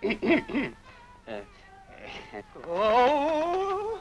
Oh!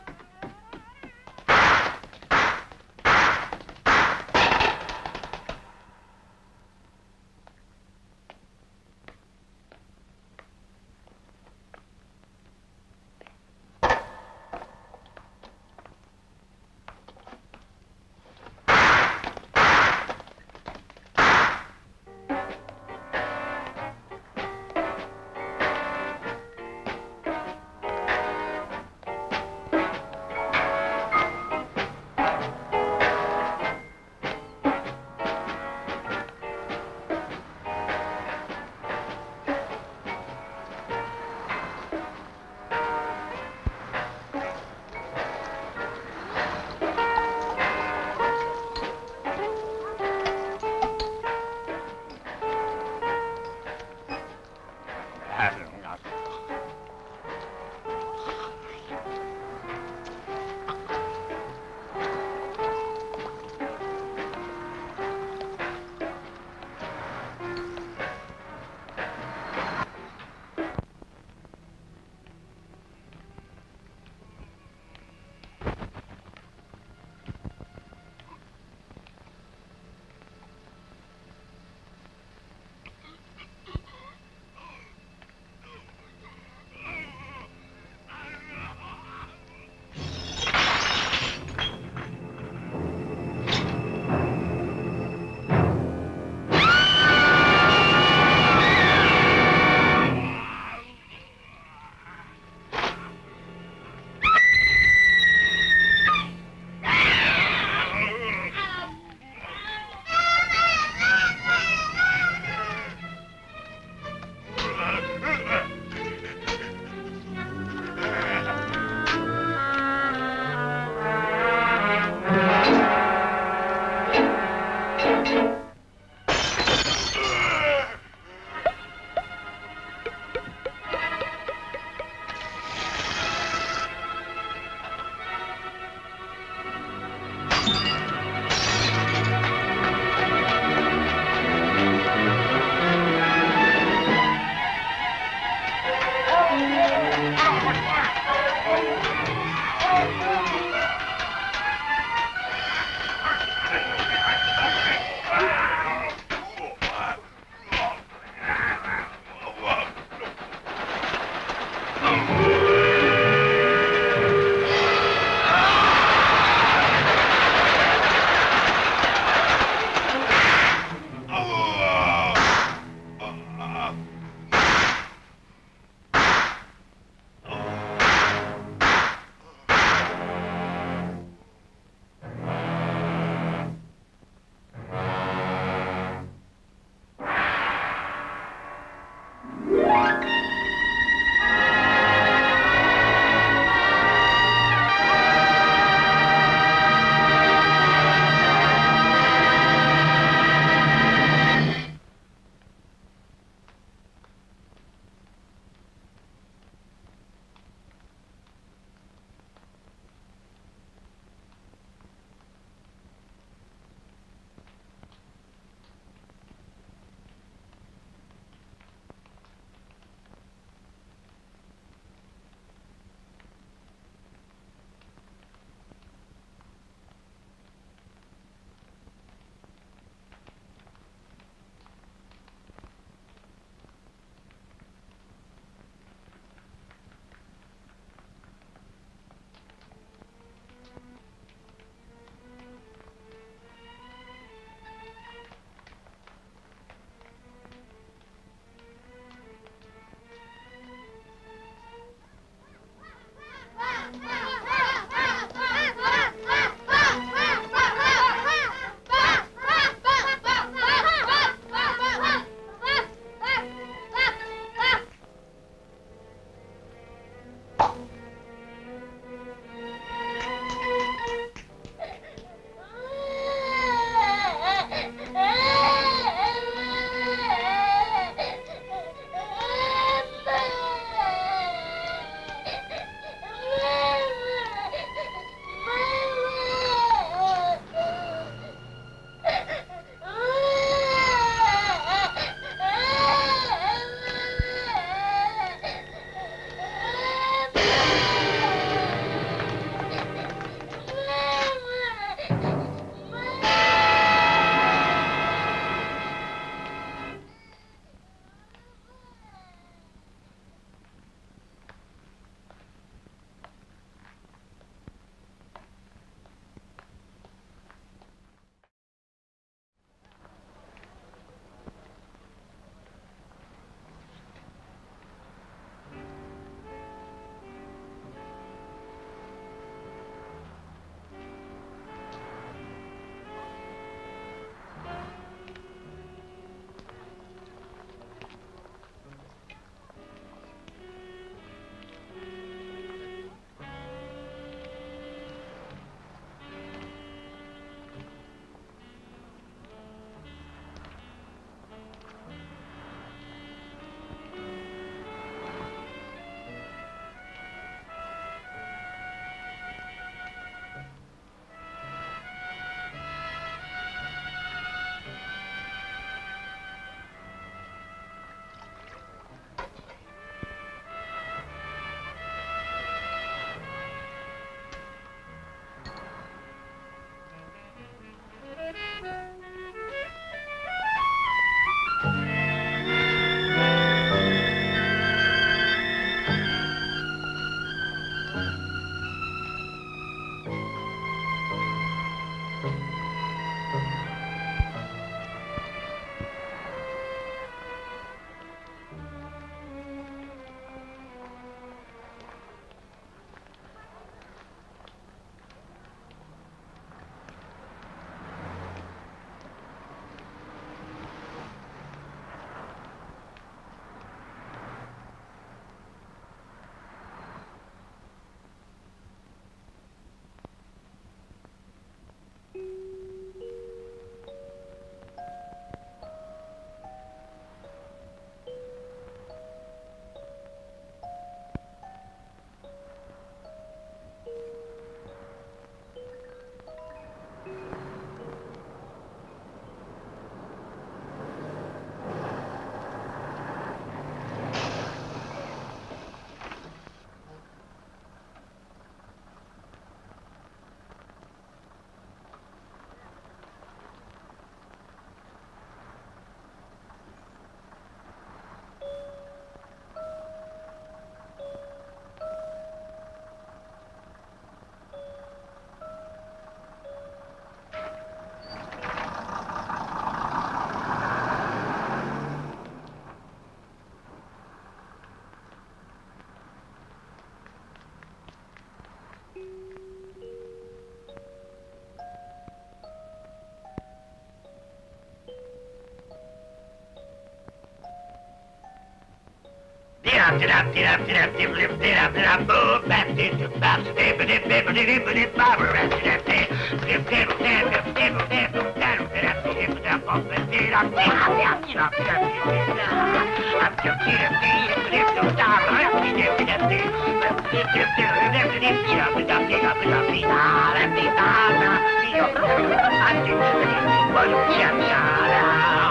Anche se non voglio piangere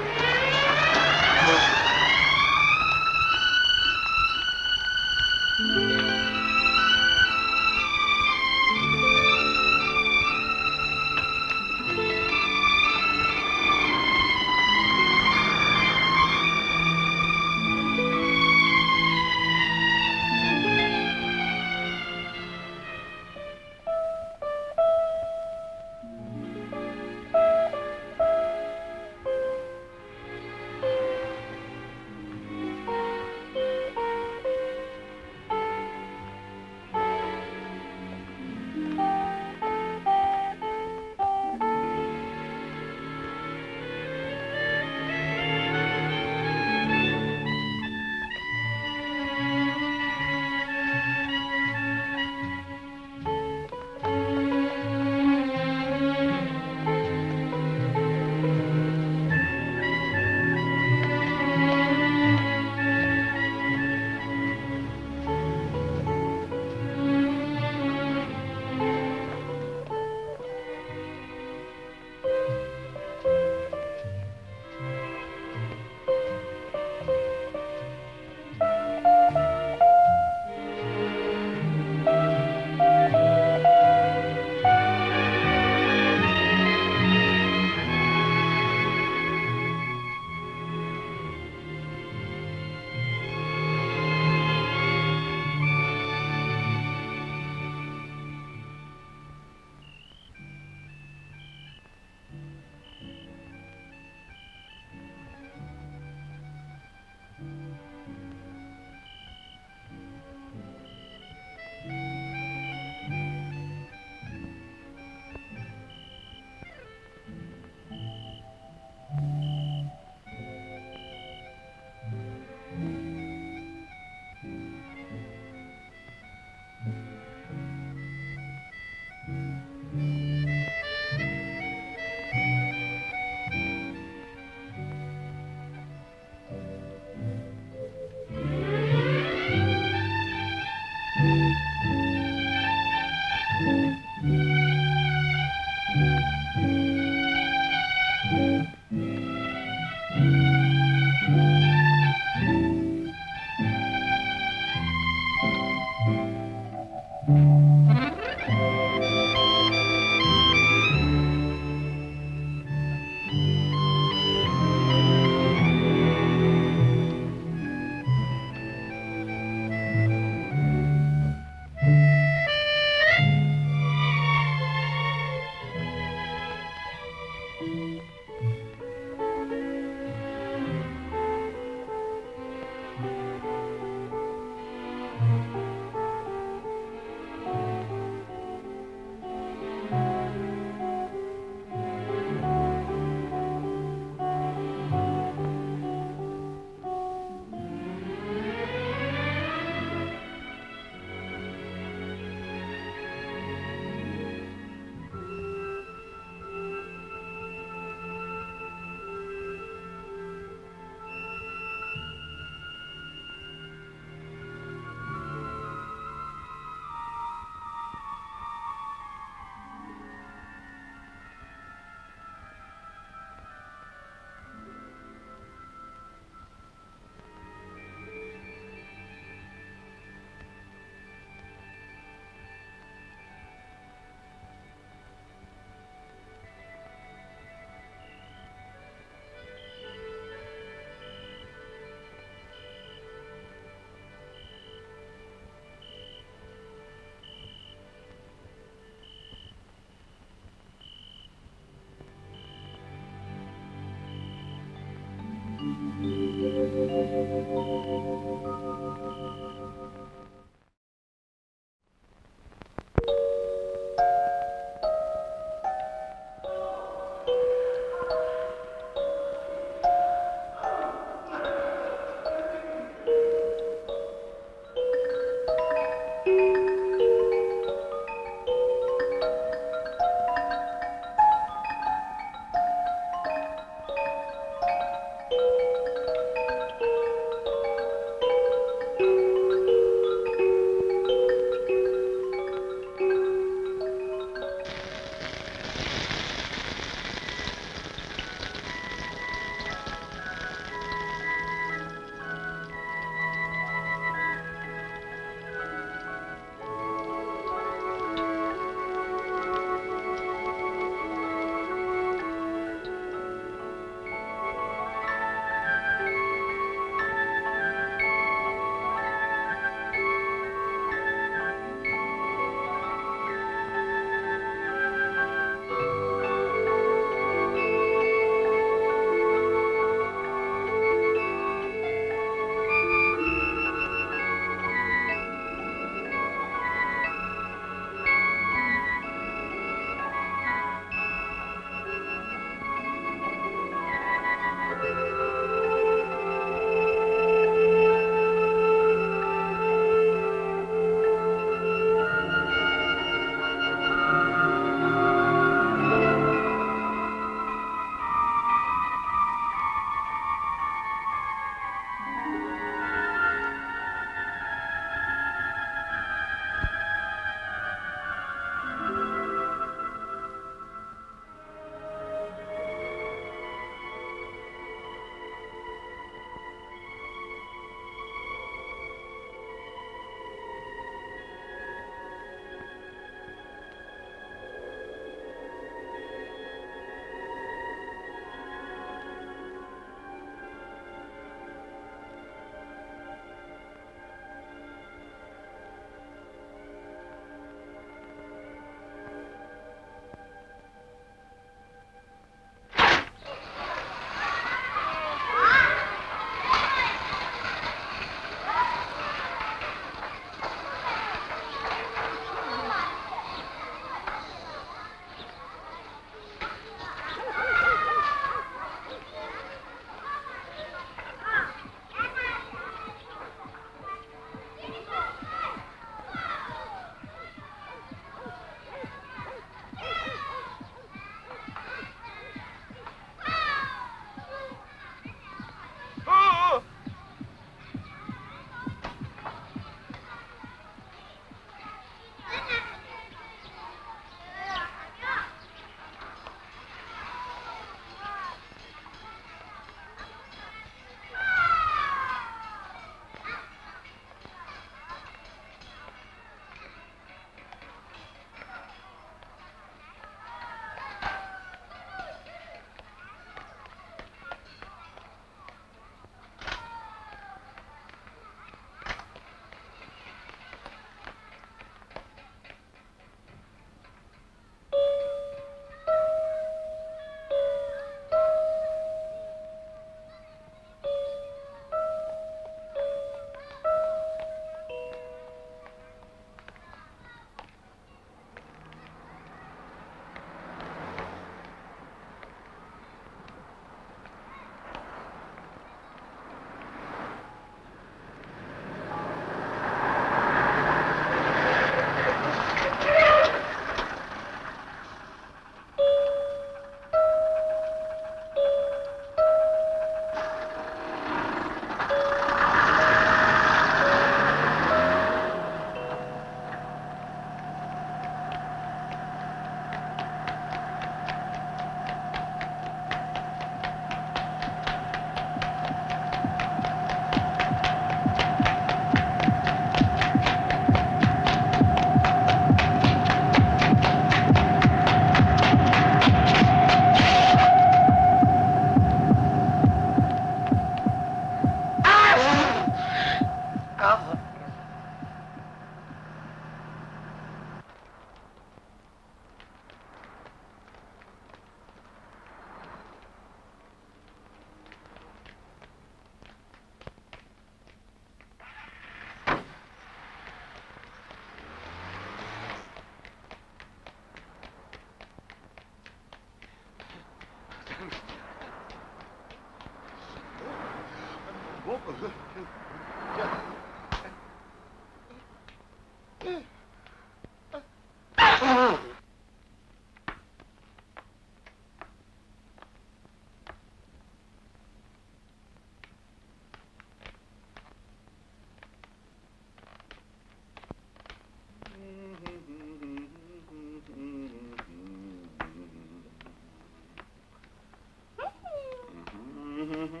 mm-hmm.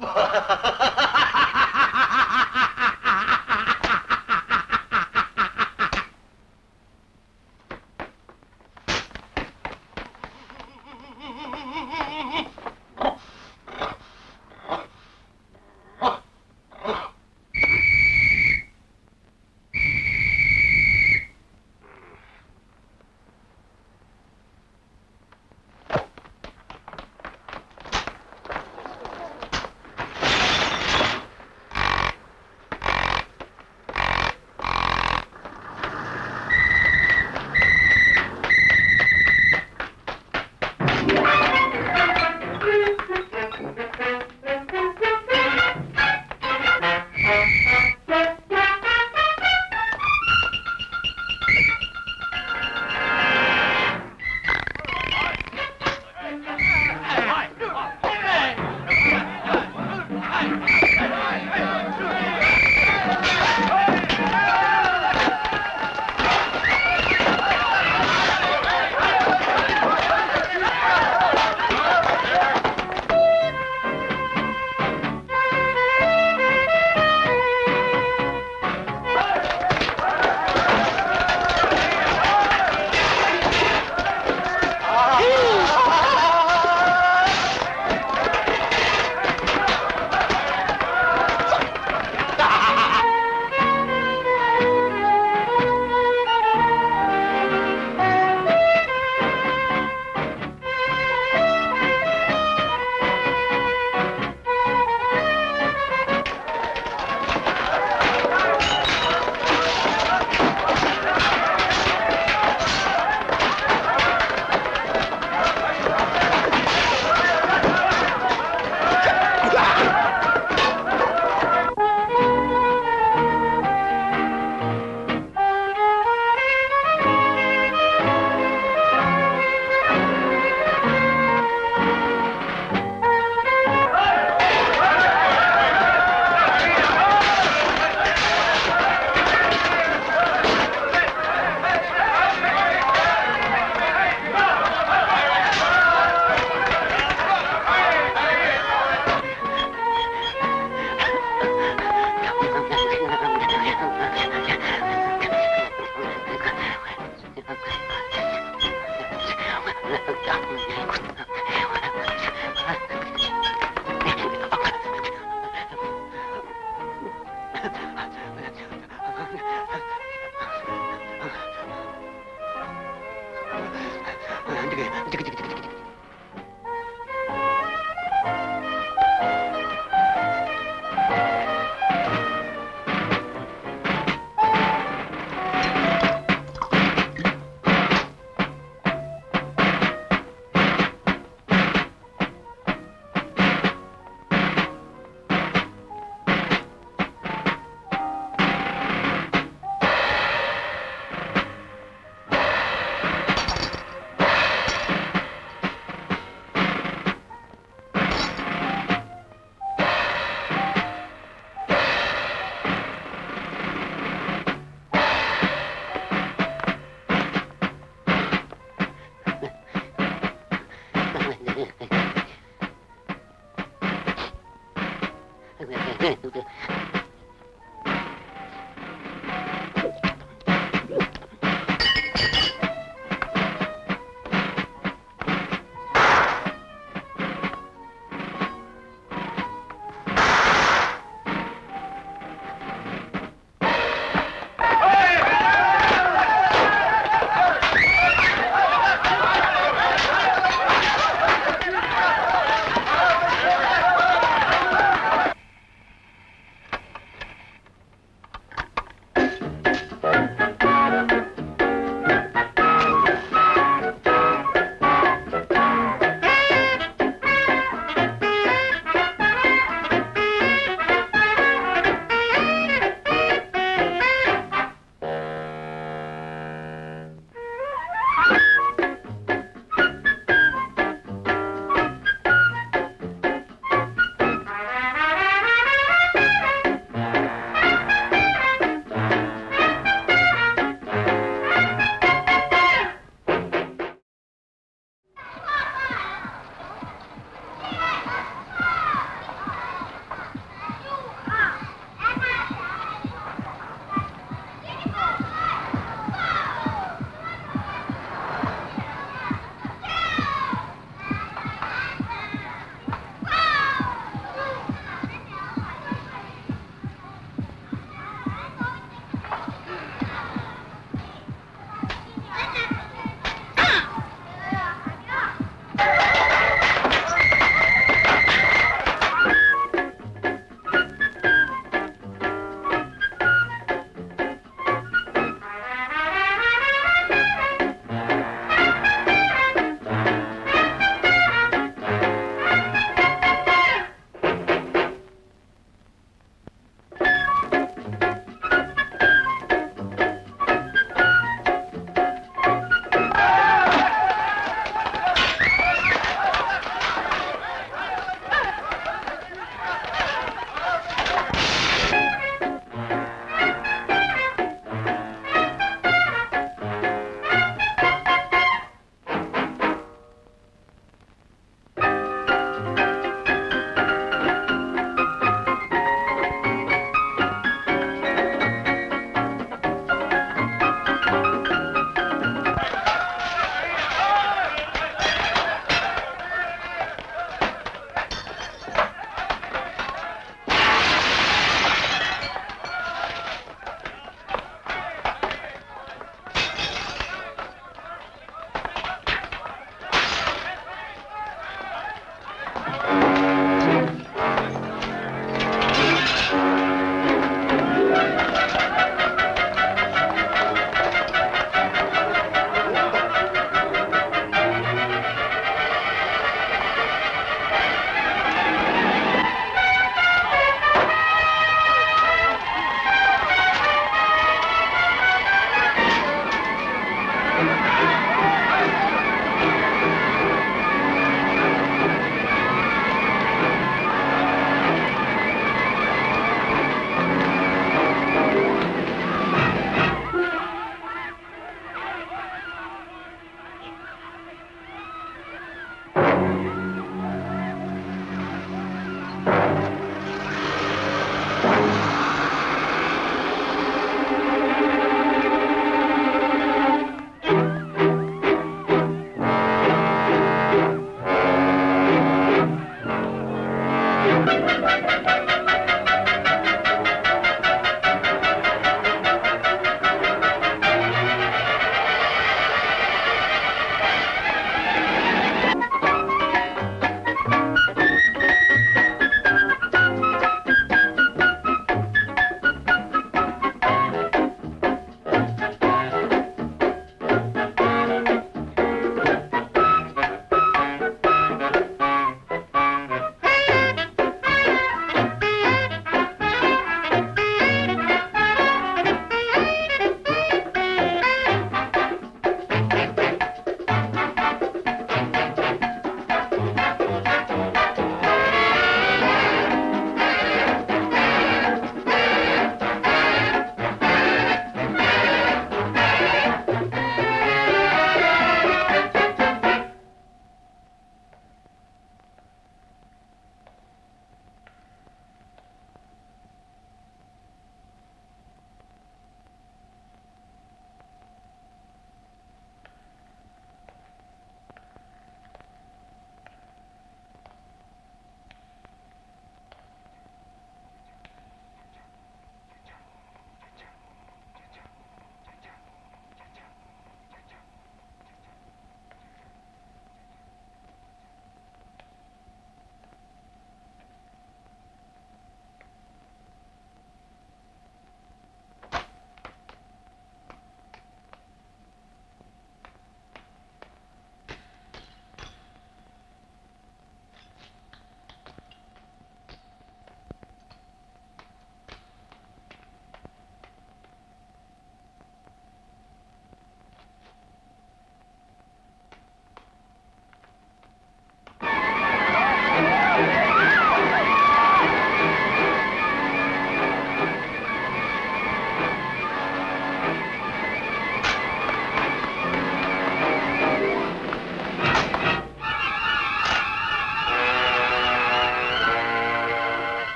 fuck?